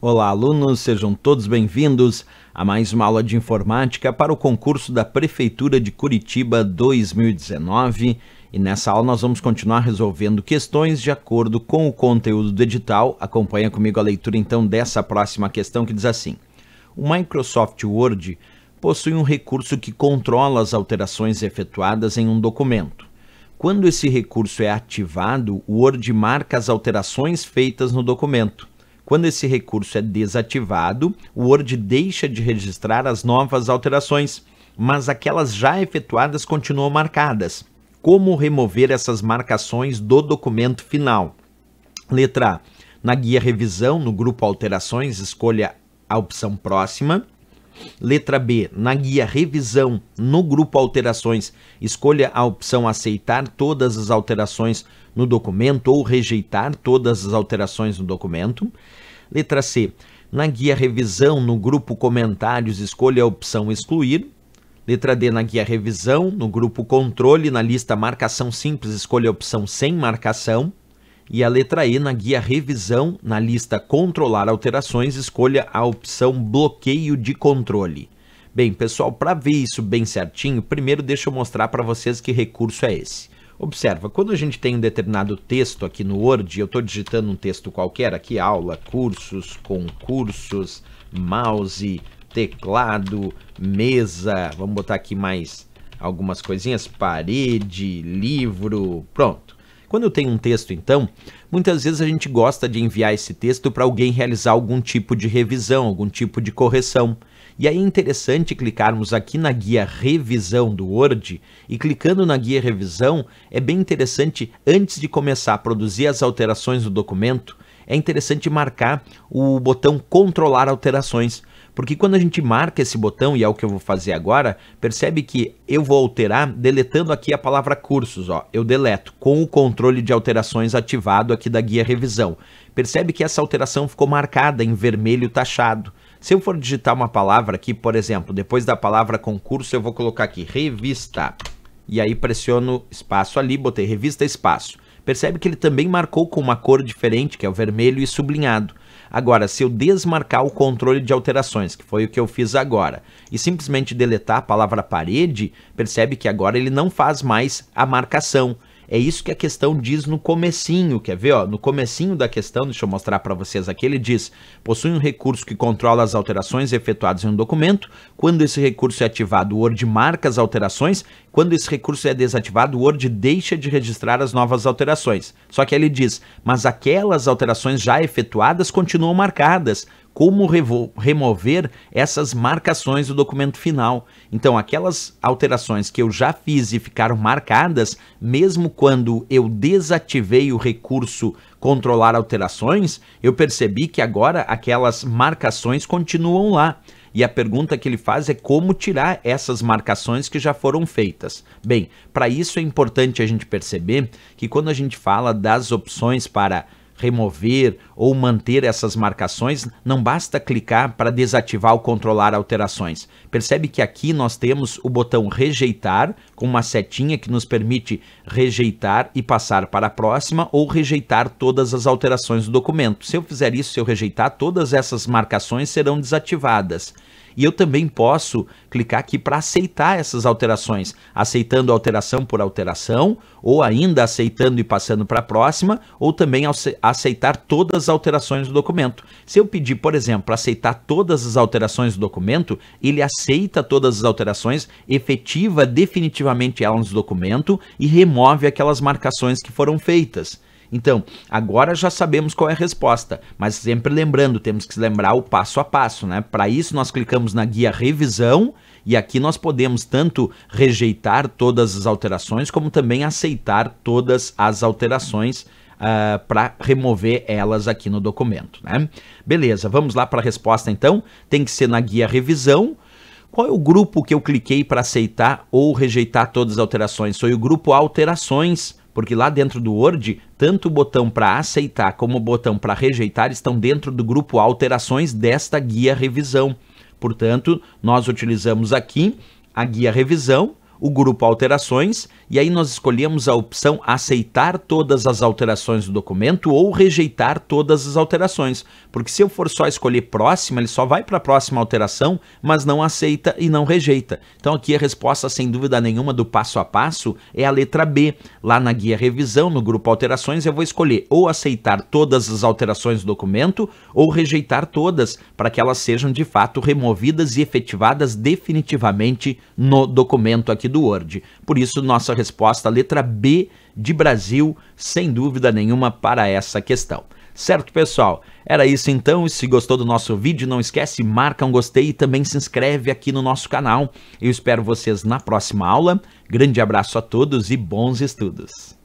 Olá, alunos, sejam todos bem-vindos a mais uma aula de informática para o concurso da Prefeitura de Curitiba 2019. E nessa aula nós vamos continuar resolvendo questões de acordo com o conteúdo do edital. Acompanha comigo a leitura então dessa próxima questão que diz assim: O Microsoft Word possui um recurso que controla as alterações efetuadas em um documento. Quando esse recurso é ativado, o Word marca as alterações feitas no documento. Quando esse recurso é desativado, o Word deixa de registrar as novas alterações, mas aquelas já efetuadas continuam marcadas. Como remover essas marcações do documento final? Letra A. Na guia revisão, no grupo alterações, escolha a opção próxima. Letra B, na guia revisão, no grupo alterações, escolha a opção aceitar todas as alterações no documento ou rejeitar todas as alterações no documento. Letra C, na guia revisão, no grupo comentários, escolha a opção excluir. Letra D, na guia revisão, no grupo controle, na lista marcação simples, escolha a opção sem marcação. E a letra E, na guia revisão, na lista controlar alterações, escolha a opção bloqueio de controle. Bem, pessoal, para ver isso bem certinho, primeiro deixa eu mostrar para vocês que recurso é esse. Observa, quando a gente tem um determinado texto aqui no Word, eu estou digitando um texto qualquer aqui, aula, cursos, concursos, mouse, teclado, mesa, vamos botar aqui mais algumas coisinhas, parede, livro, pronto. Quando eu tenho um texto, então, muitas vezes a gente gosta de enviar esse texto para alguém realizar algum tipo de revisão, algum tipo de correção. E aí é interessante clicarmos aqui na guia revisão do Word e clicando na guia revisão é bem interessante antes de começar a produzir as alterações do documento, é interessante marcar o botão controlar alterações, porque quando a gente marca esse botão, e é o que eu vou fazer agora, percebe que eu vou alterar deletando aqui a palavra cursos, ó. Eu deleto com o controle de alterações ativado aqui da guia revisão. Percebe que essa alteração ficou marcada em vermelho taxado. Se eu for digitar uma palavra aqui, por exemplo, depois da palavra concurso, eu vou colocar aqui revista. E aí pressiono espaço ali, botei revista espaço. Percebe que ele também marcou com uma cor diferente, que é o vermelho e sublinhado. Agora, se eu desmarcar o controle de alterações, que foi o que eu fiz agora, e simplesmente deletar a palavra parede, percebe que agora ele não faz mais a marcação. É isso que a questão diz no comecinho, quer ver? Ó? No comecinho da questão, deixa eu mostrar para vocês aqui, ele diz, possui um recurso que controla as alterações efetuadas em um documento. Quando esse recurso é ativado, o Word marca as alterações. Quando esse recurso é desativado, o Word deixa de registrar as novas alterações. Só que ele diz, mas aquelas alterações já efetuadas continuam marcadas como remover essas marcações do documento final. Então, aquelas alterações que eu já fiz e ficaram marcadas, mesmo quando eu desativei o recurso controlar alterações, eu percebi que agora aquelas marcações continuam lá. E a pergunta que ele faz é como tirar essas marcações que já foram feitas. Bem, para isso é importante a gente perceber que quando a gente fala das opções para remover ou manter essas marcações, não basta clicar para desativar ou controlar alterações. Percebe que aqui nós temos o botão rejeitar, com uma setinha que nos permite rejeitar e passar para a próxima ou rejeitar todas as alterações do documento. Se eu fizer isso, se eu rejeitar, todas essas marcações serão desativadas. E eu também posso clicar aqui para aceitar essas alterações, aceitando alteração por alteração, ou ainda aceitando e passando para a próxima, ou também aceitar todas as alterações do documento. Se eu pedir, por exemplo, para aceitar todas as alterações do documento, ele aceita todas as alterações, efetiva definitivamente elas no documento e remove aquelas marcações que foram feitas. Então, agora já sabemos qual é a resposta, mas sempre lembrando, temos que lembrar o passo a passo, né? Para isso nós clicamos na guia revisão e aqui nós podemos tanto rejeitar todas as alterações como também aceitar todas as alterações uh, ah, para remover elas aqui no documento, né? Beleza, vamos lá para a resposta então. Tem que ser na guia revisão. Qual é o grupo que eu cliquei para aceitar ou rejeitar todas as alterações? Foi o grupo alterações porque lá dentro do Word, tanto o botão para aceitar como o botão para rejeitar estão dentro do grupo alterações desta guia revisão. Portanto, nós utilizamos aqui a guia revisão, o grupo alterações e aí nós escolhemos a opção aceitar todas as alterações do documento ou rejeitar todas as alterações, porque se eu for só escolher próxima, ele só vai para a próxima alteração, mas não aceita e não rejeita. Então aqui a resposta sem dúvida nenhuma do passo a passo é a letra B. Lá na guia revisão, no grupo alterações, eu vou escolher ou aceitar todas as alterações do documento ou rejeitar todas, para que elas sejam de fato removidas e efetivadas definitivamente no documento aqui do Word. Por isso, nossa resposta, letra B de Brasil, sem dúvida nenhuma, para essa questão. Certo, pessoal? Era isso então. Se gostou do nosso vídeo, não esquece, marca um gostei e também se inscreve aqui no nosso canal. Eu espero vocês na próxima aula. Grande abraço a todos e bons estudos.